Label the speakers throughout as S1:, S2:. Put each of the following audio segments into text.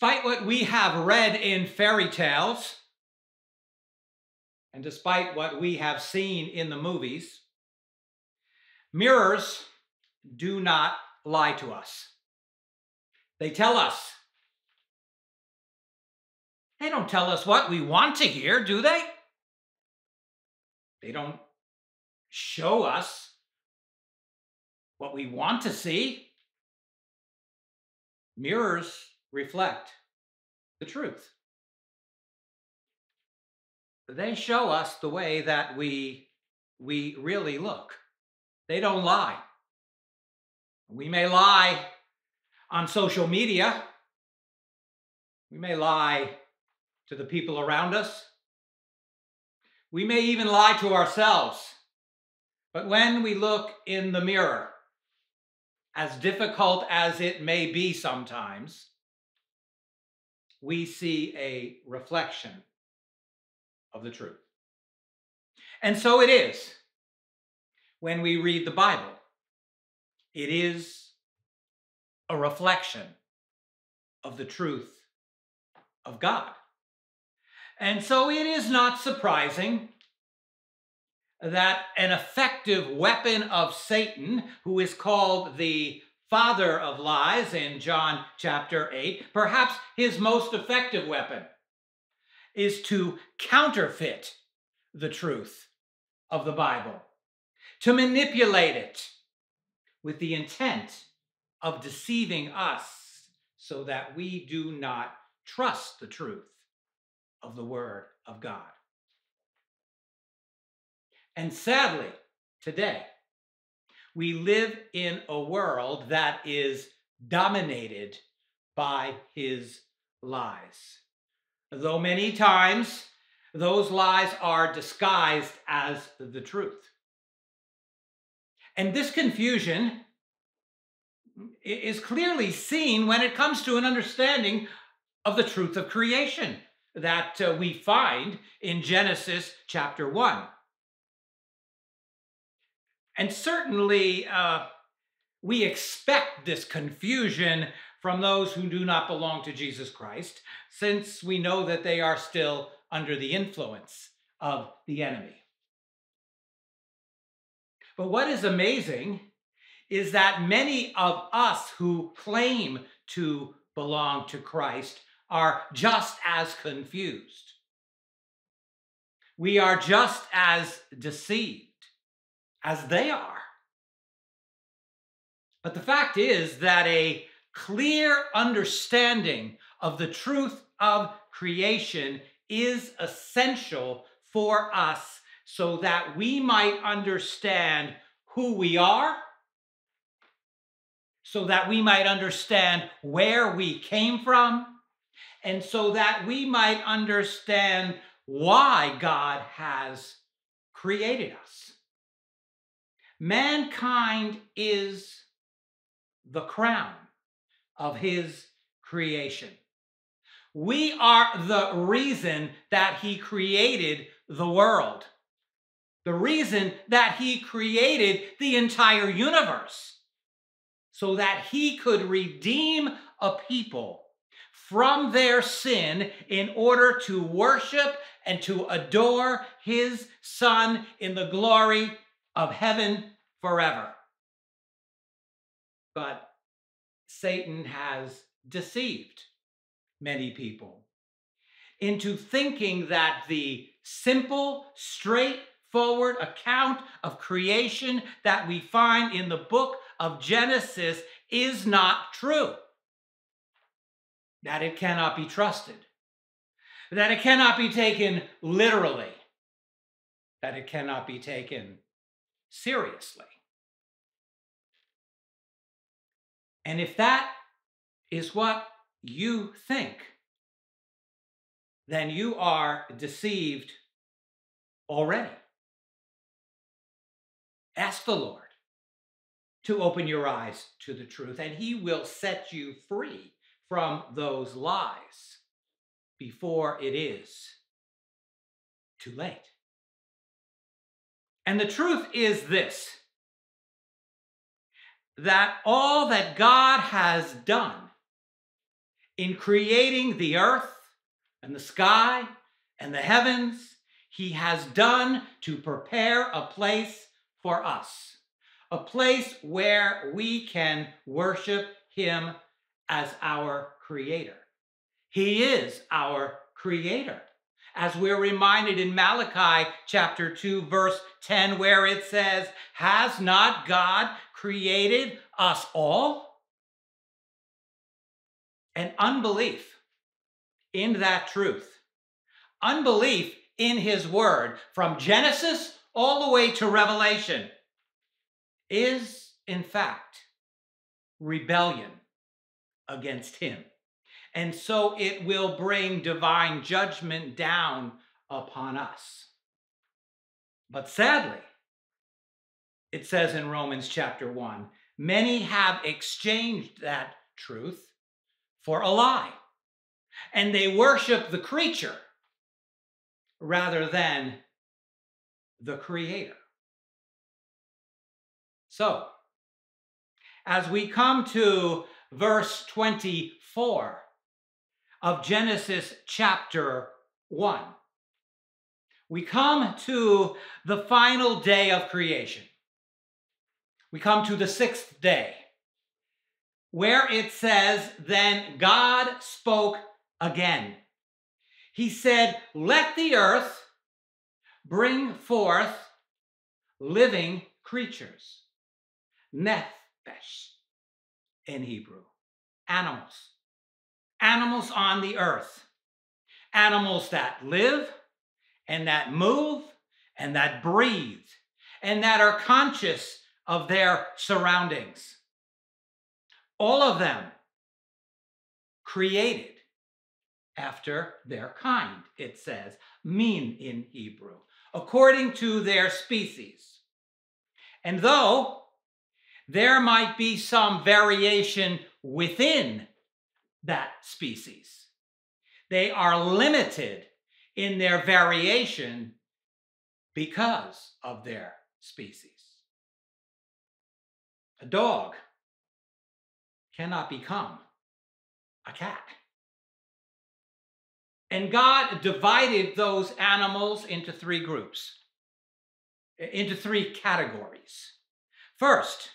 S1: Despite what we have read in fairy tales, and despite what we have seen in the movies, mirrors do not lie to us. They tell us. They don't tell us what we want to hear, do they? They don't show us what we want to see. Mirrors reflect the truth. They show us the way that we, we really look. They don't lie. We may lie on social media. We may lie to the people around us. We may even lie to ourselves. But when we look in the mirror, as difficult as it may be sometimes, we see a reflection of the truth. And so it is when we read the Bible. It is a reflection of the truth of God. And so it is not surprising that an effective weapon of Satan, who is called the father of lies in John chapter 8, perhaps his most effective weapon, is to counterfeit the truth of the Bible, to manipulate it with the intent of deceiving us so that we do not trust the truth of the Word of God. And sadly, today, we live in a world that is dominated by his lies. Though many times those lies are disguised as the truth. And this confusion is clearly seen when it comes to an understanding of the truth of creation that uh, we find in Genesis chapter 1. And certainly, uh, we expect this confusion from those who do not belong to Jesus Christ, since we know that they are still under the influence of the enemy. But what is amazing is that many of us who claim to belong to Christ are just as confused. We are just as deceived as they are. But the fact is that a clear understanding of the truth of creation is essential for us so that we might understand who we are, so that we might understand where we came from, and so that we might understand why God has created us. Mankind is the crown of his creation. We are the reason that he created the world, the reason that he created the entire universe, so that he could redeem a people from their sin in order to worship and to adore his son in the glory of heaven forever. But Satan has deceived many people into thinking that the simple, straightforward account of creation that we find in the book of Genesis is not true. That it cannot be trusted. That it cannot be taken literally. That it cannot be taken seriously. And if that is what you think, then you are deceived already. Ask the Lord to open your eyes to the truth, and He will set you free from those lies before it is too late. And the truth is this that all that God has done In creating the earth and the sky and the heavens, he has done to prepare a place for us, a place where we can worship him as our creator. He is our creator. As we're reminded in Malachi chapter 2, verse 10, where it says, Has not God created us all? And unbelief in that truth, unbelief in his word from Genesis all the way to Revelation is, in fact, rebellion against him. And so it will bring divine judgment down upon us. But sadly, it says in Romans chapter 1 many have exchanged that truth for a lie, and they worship the creature rather than the Creator. So, as we come to verse 24 of Genesis chapter 1, we come to the final day of creation. We come to the sixth day, where it says, Then God spoke again he said, Let the earth bring forth living creatures. nephesh in Hebrew. Animals. Animals on the earth. Animals that live and that move and that breathe and that are conscious of their surroundings. All of them created after their kind, it says, min in Hebrew, according to their species. And though there might be some variation within that species, they are limited in their variation because of their species. A dog cannot become a cat. And God divided those animals into three groups, into three categories. First,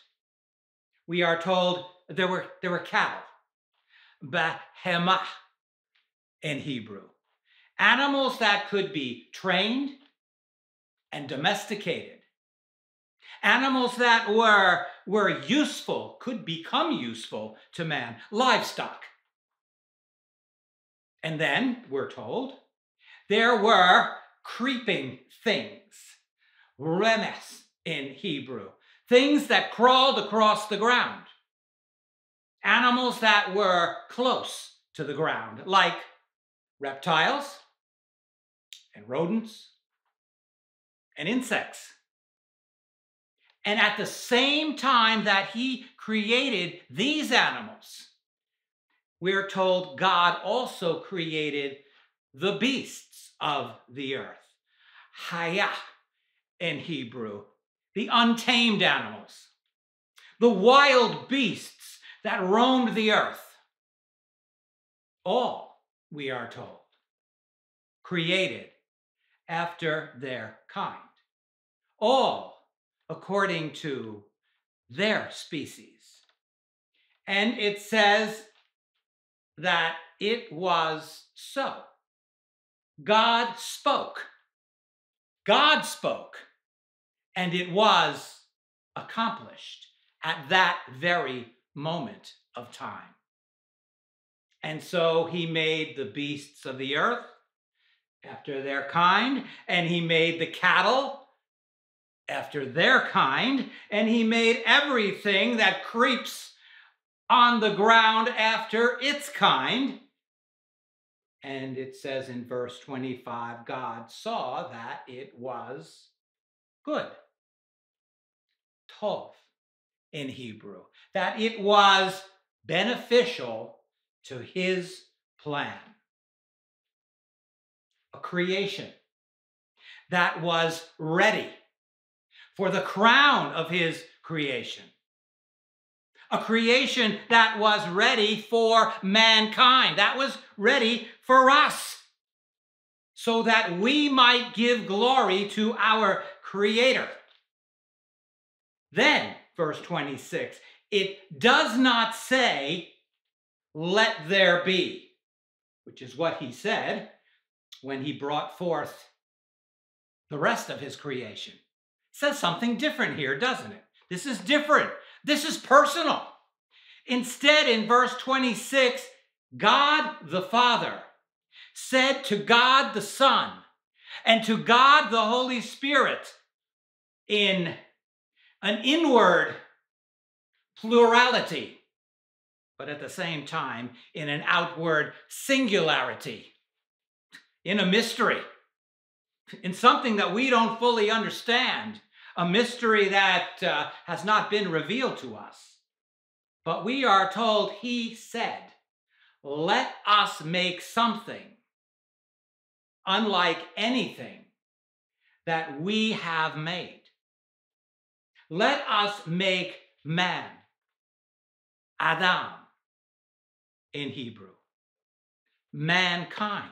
S1: we are told there were, there were cattle, bahemah in Hebrew, animals that could be trained and domesticated, animals that were, were useful, could become useful to man, livestock. And then, we're told, there were creeping things, remes in Hebrew, things that crawled across the ground, animals that were close to the ground, like reptiles and rodents and insects. And at the same time that he created these animals, we're told God also created the beasts of the earth. Hayah in Hebrew, the untamed animals, the wild beasts that roamed the earth. All, we are told, created after their kind. All according to their species. And it says that it was so. God spoke. God spoke. And it was accomplished at that very moment of time. And so he made the beasts of the earth after their kind, and he made the cattle after their kind, and he made everything that creeps on the ground after its kind. And it says in verse 25 God saw that it was good. Tov in Hebrew, that it was beneficial to his plan. A creation that was ready for the crown of his creation a creation that was ready for mankind, that was ready for us, so that we might give glory to our Creator. Then, verse 26, it does not say, let there be, which is what he said when he brought forth the rest of his creation. It says something different here, doesn't it? This is different. This is personal. Instead, in verse 26, God the Father said to God the Son and to God the Holy Spirit in an inward plurality, but at the same time in an outward singularity, in a mystery, in something that we don't fully understand, a mystery that uh, has not been revealed to us. But we are told, He said, Let us make something unlike anything that we have made. Let us make man, Adam in Hebrew, mankind.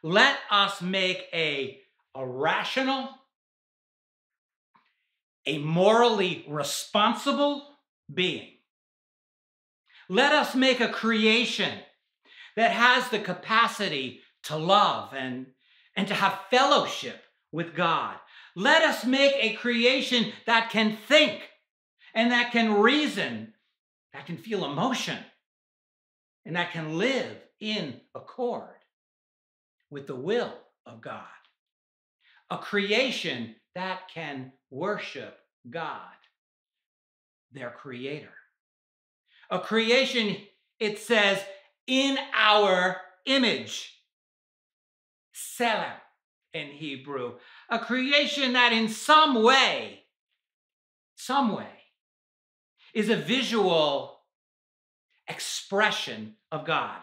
S1: Let us make a, a rational, a morally responsible being. Let us make a creation that has the capacity to love and, and to have fellowship with God. Let us make a creation that can think and that can reason, that can feel emotion, and that can live in accord with the will of God. A creation that can worship God, their creator. A creation, it says, in our image. Selah in Hebrew. A creation that in some way, some way, is a visual expression of God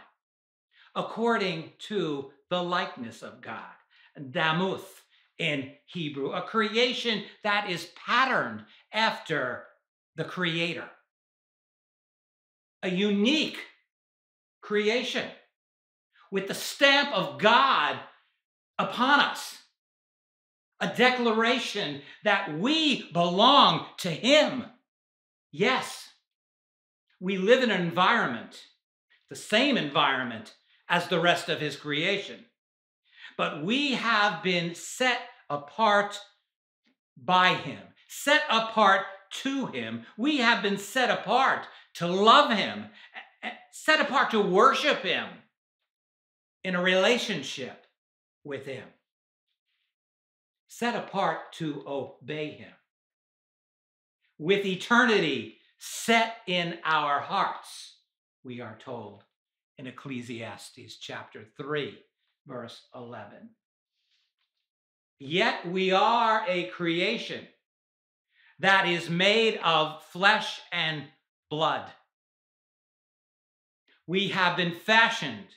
S1: according to the likeness of God. Damuth in Hebrew, a creation that is patterned after the Creator. A unique creation with the stamp of God upon us. A declaration that we belong to Him. Yes, we live in an environment, the same environment as the rest of his creation. But we have been set apart by him, set apart to him. We have been set apart to love him, eh, eh, set apart to worship him in a relationship with him, set apart to obey him. With eternity set in our hearts, we are told in Ecclesiastes chapter 3, verse 11. Yet we are a creation that is made of flesh and blood. We have been fashioned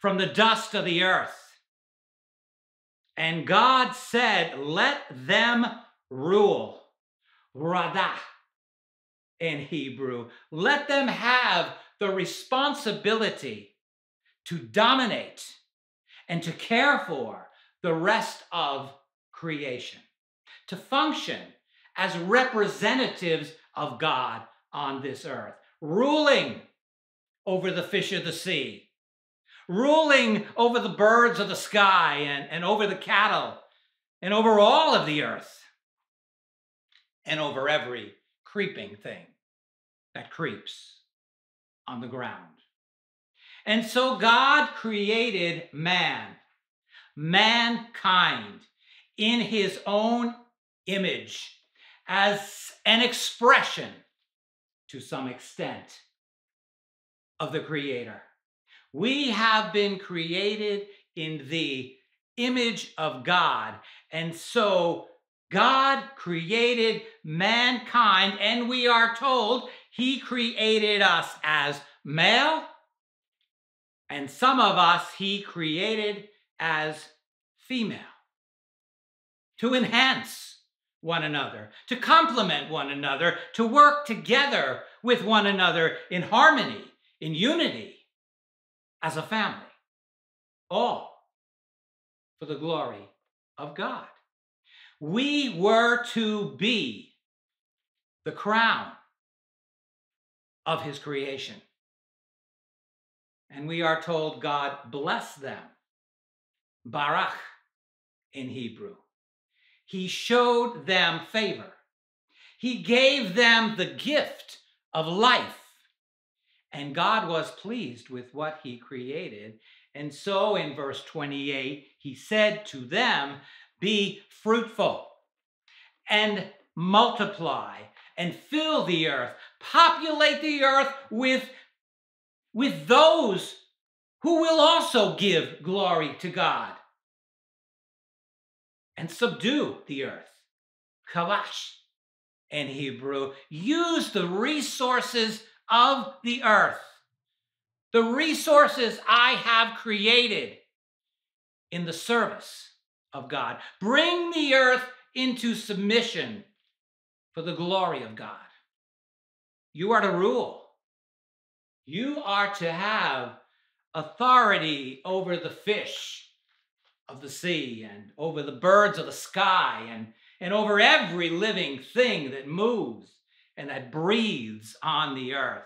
S1: from the dust of the earth. And God said, Let them rule. Radah in Hebrew. Let them have the responsibility to dominate and to care for the rest of creation, to function as representatives of God on this earth, ruling over the fish of the sea, ruling over the birds of the sky and, and over the cattle and over all of the earth and over every creeping thing that creeps on the ground. And so God created man, mankind, in his own image as an expression, to some extent, of the Creator. We have been created in the image of God. And so God created mankind, and we are told he created us as male, and some of us he created as female to enhance one another, to complement one another, to work together with one another in harmony, in unity, as a family. All for the glory of God. We were to be the crown of his creation. And we are told God bless them. Barach in Hebrew. He showed them favor. He gave them the gift of life. And God was pleased with what he created. And so in verse 28, he said to them, Be fruitful and multiply and fill the earth, populate the earth with, with those who will also give glory to God and subdue the earth. Kavash in Hebrew. Use the resources of the earth, the resources I have created in the service of God. Bring the earth into submission for the glory of God. You are to rule. You are to have authority over the fish of the sea and over the birds of the sky and, and over every living thing that moves and that breathes on the earth.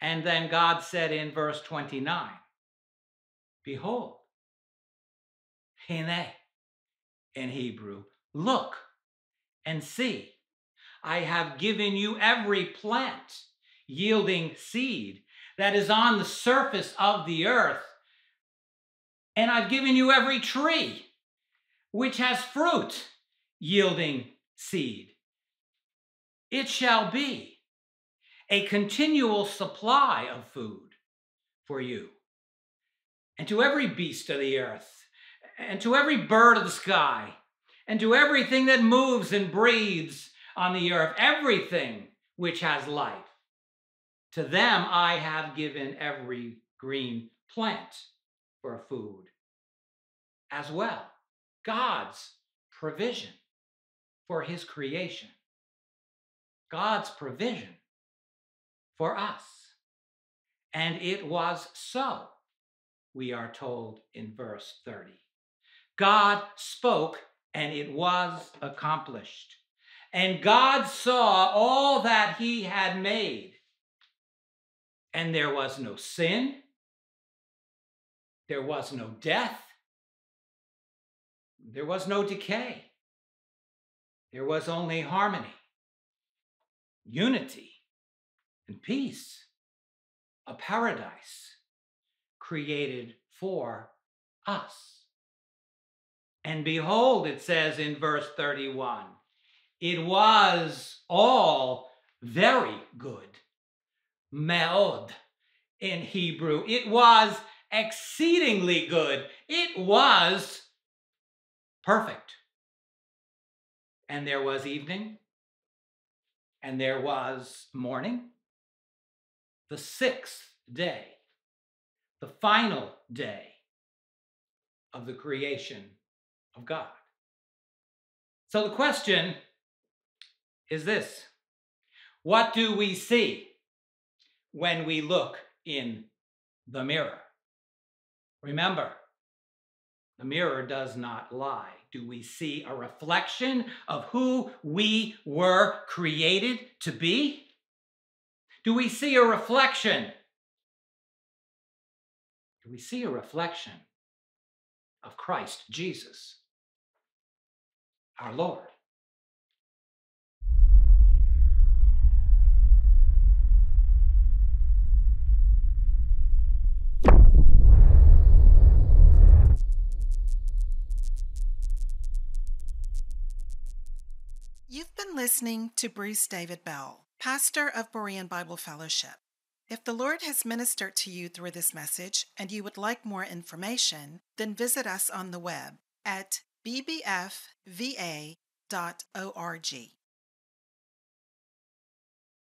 S1: And then God said in verse 29 Behold, hine in Hebrew, look and see. I have given you every plant yielding seed that is on the surface of the earth and I've given you every tree which has fruit yielding seed. It shall be a continual supply of food for you, and to every beast of the earth, and to every bird of the sky, and to everything that moves and breathes on the earth, everything which has life. To them I have given every green plant for food as well. God's provision for his creation. God's provision for us. And it was so, we are told in verse 30. God spoke and it was accomplished. And God saw all that he had made. And there was no sin, there was no death, there was no decay. There was only harmony, unity, and peace. A paradise created for us. And behold, it says in verse 31, it was all very good. Meod in Hebrew. It was exceedingly good. It was perfect. And there was evening, and there was morning. The sixth day, the final day of the creation of God. So the question is this What do we see when we look in the mirror? Remember, the mirror does not lie. Do we see a reflection of who we were created to be? Do we see a reflection? Do we see a reflection of Christ Jesus, our Lord?
S2: You've been listening to Bruce David Bell, pastor of Berean Bible Fellowship. If the Lord has ministered to you through this message and you would like more information, then visit us on the web at bbfva.org.